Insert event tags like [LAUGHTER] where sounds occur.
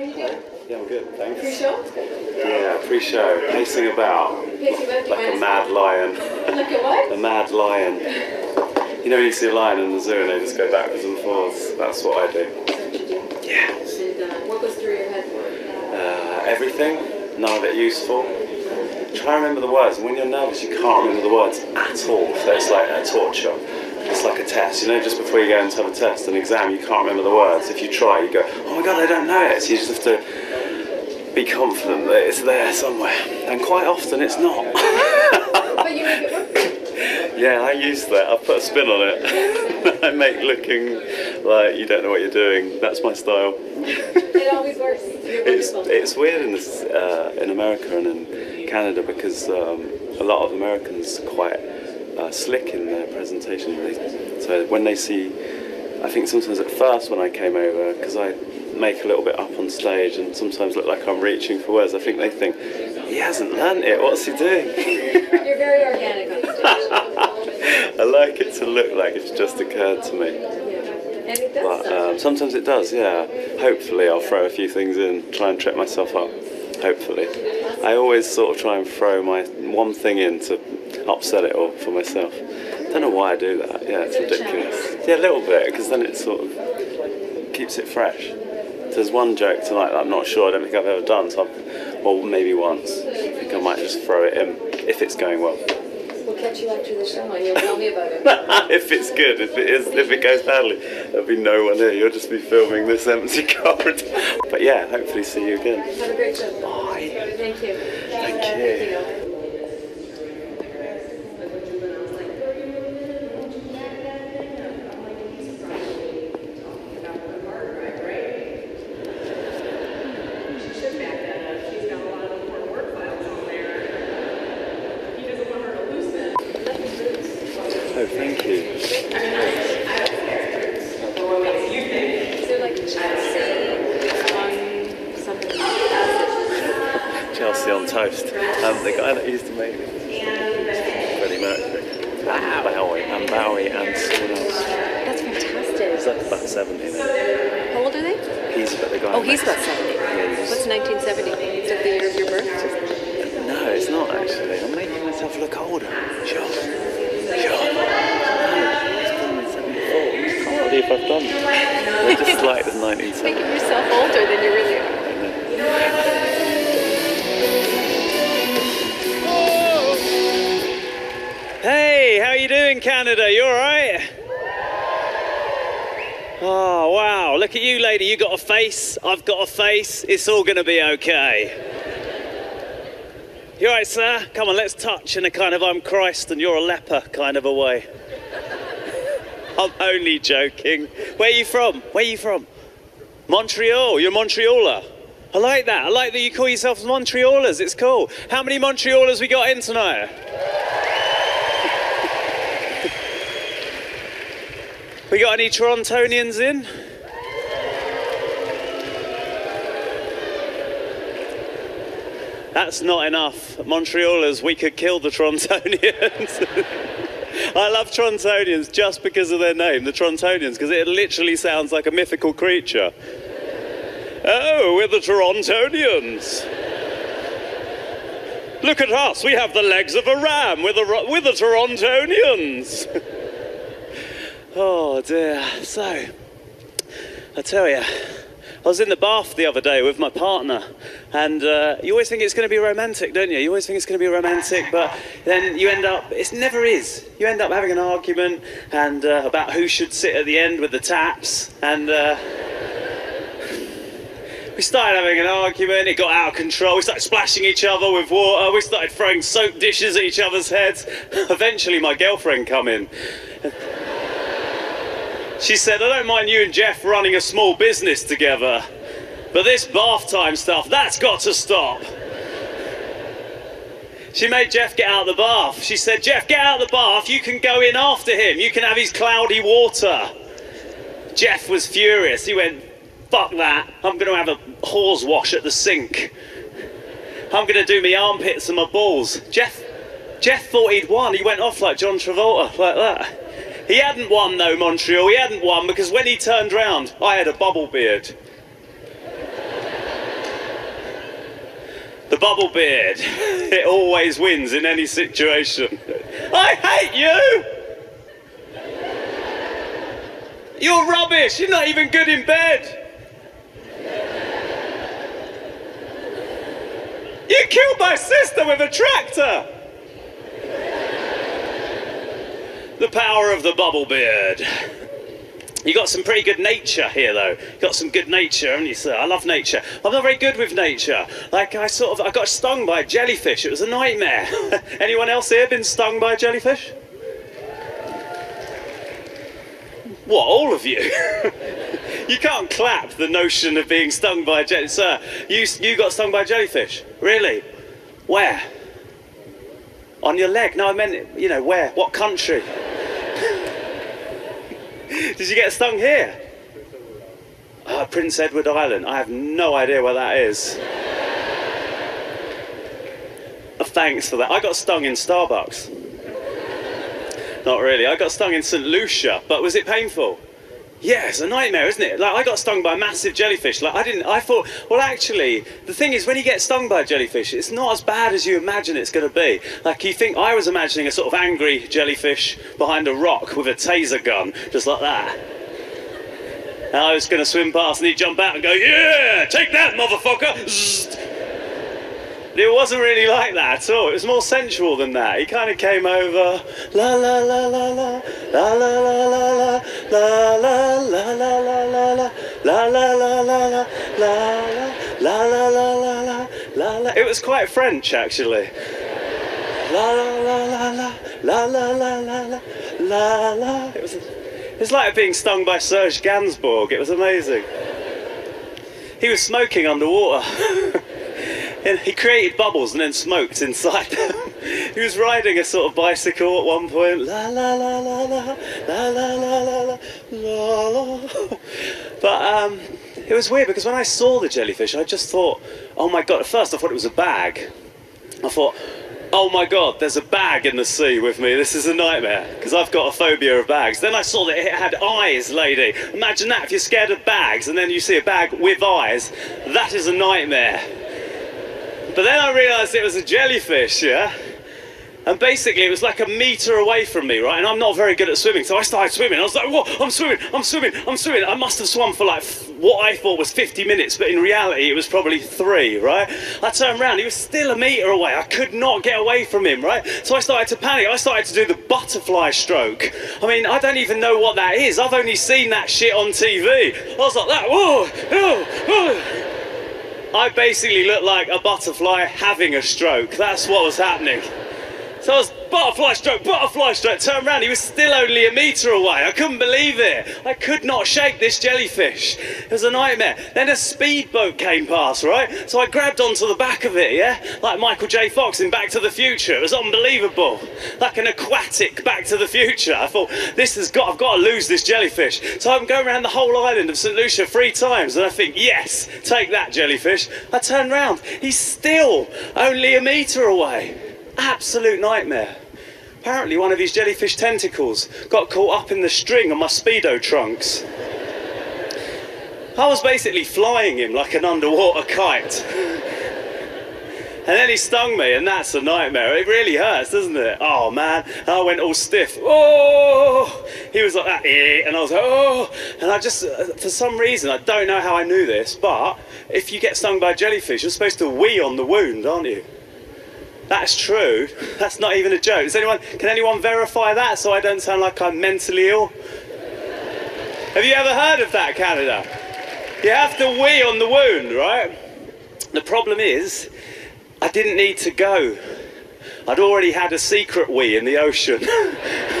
How you doing? Yeah, I'm good, thanks. Pre-show? Yeah, pre-show, pacing about Pacing about, like a mad lion. Like a what? A mad lion. You know you see a lion in the zoo and they just go backwards and forwards? That's what I do. That's what you do. Yeah. And uh, what goes through your head? Uh, everything, none of it useful. Try and remember the words, and when you're nervous, you can't remember the words at all. So it's like a torture. It's like a test, you know, just before you go into have a test, an exam, you can't remember the words. If you try, you go, oh my god, I don't know it. So you just have to be confident that it's there somewhere. And quite often it's not. [LAUGHS] But you make it work. Yeah, I use that. I put a spin on it. [LAUGHS] I make looking like you don't know what you're doing. That's my style. It always works. It's, it's weird in this uh, in America and in Canada because um, a lot of Americans are quite uh, slick in their presentation. They, so when they see, I think sometimes at first when I came over, because I make a little bit up on stage and sometimes look like I'm reaching for words, I think they think he hasn't learnt it. What's he doing? [LAUGHS] You're very organic on stage. [LAUGHS] I like it to look like it's just occurred to me. Yeah. And it does. But um, sometimes it does, yeah. Hopefully, I'll throw a few things in, try and trip myself up. Hopefully. I always sort of try and throw my one thing in to upset it all for myself. Don't know why I do that. Yeah, it's ridiculous. Yeah, a little bit, because then it sort of keeps it fresh. There's one joke tonight that I'm not sure, I don't think I've ever done, so or maybe once. I think I might just throw it in if it's going well. We'll catch you after the show and you'll tell me about it. [LAUGHS] if it's good, if it is, if it goes badly, there'll be no one here. You'll just be filming this empty [LAUGHS] corridor. But yeah, hopefully see you again. Have a great show. Bye. Thank you. Thank you. thank you. Chelsea on something? Chelsea on toast. Um, the guy that used to make it, Freddie Mercury, and Bowie, and Bowie, and someone else. That's He's fantastic. like about 70 now. How old are they? He's about the guy. Oh, he's about 70. Yeah, he was- What's 1970? Is that the year of your birth? No, it's not actually. I'm making myself look older. Sure. Sure. I've done? We're just like the 1970s. Making yourself older than you really are. Hey, how are you doing, Canada? You all right? Oh, wow. Look at you, lady. You got a face. I've got a face. It's all going to be okay. You all right, sir? Come on, let's touch in a kind of I'm Christ and you're a leper kind of a way. I'm only joking. Where are you from? Where are you from? Montreal. You're Montrealer. I like that. I like that you call yourselves Montrealers. It's cool. How many Montrealers we got in tonight? We got any Torontonians in? That's not enough. Montrealers, we could kill the Torontonians. [LAUGHS] I love Torontonians just because of their name, the Torontonians, because it literally sounds like a mythical creature. Oh, we're the Torontonians. Look at us, we have the legs of a ram, we're the, we're the Torontonians. [LAUGHS] Oh dear. So, I tell you, I was in the bath the other day with my partner, and uh, you always think it's going to be romantic, don't you? You always think it's going to be romantic, but then you end up, it never is. You end up having an argument and uh, about who should sit at the end with the taps, and uh, we started having an argument. It got out of control. We started splashing each other with water. We started throwing soap dishes at each other's heads. [LAUGHS] Eventually, my girlfriend come in. She said, I don't mind you and Jeff running a small business together, but this bath time stuff, that's got to stop. She made Jeff get out of the bath. She said, Jeff, get out of the bath. You can go in after him. You can have his cloudy water. Jeff was furious. He went, fuck that. I'm going to have a hose wash at the sink. I'm going to do my armpits and my balls. Jeff, Jeff thought he'd won. He went off like John Travolta, like that. He hadn't won though, Montreal. He hadn't won because when he turned round, I had a bubble beard. Bubble beard. [LAUGHS] It always wins in any situation. I hate you! You're rubbish. You're not even good in bed. You killed my sister with a tractor. The power of the bubble beard. You got some pretty good nature here, though. You got some good nature, haven't you, sir? I love nature. I'm not very good with nature. Like I sort of, I got stung by a jellyfish. It was a nightmare. [LAUGHS] Anyone else here been stung by a jellyfish? What, all of you? [LAUGHS] you can't clap the notion of being stung by a jellyfish. Sir, you, you got stung by a jellyfish? Really? Where? On your leg? No, I meant, you know, where? What country? [LAUGHS] Did you get stung here? Ah, Prince Edward Island. I have no idea where that is. Uh, Thanks for that. I got stung in Starbucks. Not really. I got stung in St. Lucia, but was it painful? Yeah, it's a nightmare, isn't it? Like I got stung by a massive jellyfish. Like I didn't. I thought. Well, actually, the thing is, when you get stung by a jellyfish, it's not as bad as you imagine it's going to be. Like you think. I was imagining a sort of angry jellyfish behind a rock with a taser gun, just like that. And I was going to swim past, and he'd jump out and go, "Yeah, take that, motherfucker!" Zzzt. It wasn't really like that at all. It was more sensual than that. He kind of came over, la la la la la, la la la la la, la la la la la la, la la la la la, la la la la la la la, la la. It was quite French actually. La la la la la, la la la la la, la la. It was. It was like being stung by Serge Gainsbourg. It was amazing. He was smoking underwater. And he created bubbles and then smoked inside them. he was riding a sort of bicycle at one point. La la la la la la la la la la la. But um, it was weird because when I saw the jellyfish, I just thought, oh my god. At first, I thought it was a bag. I thought, oh my god, there's a bag in the sea with me. This is a nightmare because I've got a phobia of bags. Then I saw that it had eyes, lady. Imagine that if you're scared of bags and then you see a bag with eyes. That is a nightmare. But then I realised it was a jellyfish, yeah? And basically, it was like a metre away from me, right? And I'm not very good at swimming, so I started swimming. I was like, I'm swimming, I'm swimming, I'm swimming. I must have swum for like what I thought was 50 minutes, but in reality, it was probably three, right? I turned around, he was still a metre away. I could not get away from him, right? So I started to panic. I started to do the butterfly stroke. I mean, I don't even know what that is. I've only seen that shit on TV. I was like that, whoa, whoa, whoa. I basically looked like a butterfly having a stroke. That's what was happening. So I was butterfly stroke, butterfly stroke. Turned around, he was still only a metre away. I couldn't believe it. I could not shake this jellyfish. It was a nightmare. Then a speedboat came past, right? So I grabbed onto the back of it, yeah? Like Michael J. Fox in Back to the Future. It was unbelievable. Like an aquatic Back to the Future. I thought, this has got, I've got to lose this jellyfish. So I'm going around the whole island of St. Lucia three times, and I think, yes, take that jellyfish. I turn round, he's still only a metre away. Absolute nightmare. Apparently, one of his jellyfish tentacles got caught up in the string on my Speedo trunks. I was basically flying him like an underwater kite. And then he stung me, and that's a nightmare. It really hurts, doesn't it? Oh man, and I went all stiff. Oh, he was like that, eh, and I was like, oh, and I just, uh, for some reason, I don't know how I knew this, but if you get stung by a jellyfish, you're supposed to wee on the wound, aren't you? That's true. That's not even a joke. Does anyone, can anyone verify that so I don't sound like I'm mentally ill? Have you ever heard of that, Canada? You have to wee on the wound, right? The problem is, I didn't need to go. I'd already had a secret wee in the ocean. [LAUGHS]